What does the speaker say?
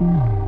Mm-hmm.